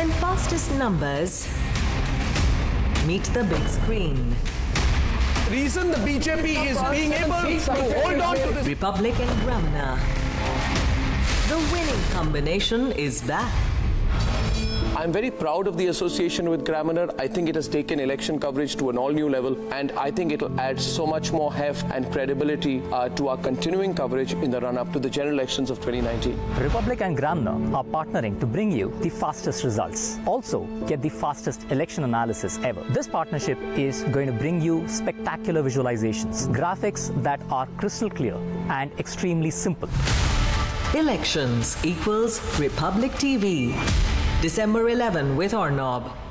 When fastest numbers meet the big screen. reason the BJP is being able to hold on to this. Republic and Gramener. The winning combination is back. I'm very proud of the association with Gramener. I think it has taken election coverage to an all new level, and I think it'll add so much more heft and credibility uh, to our continuing coverage in the run up to the general elections of 2019. Republic and Gramener are partnering to bring you the fastest results. Also, get the fastest election analysis ever. This partnership is going to bring you spectacular visualizations, graphics that are crystal clear and extremely simple. Elections equals Republic TV. December 11 with Arnab.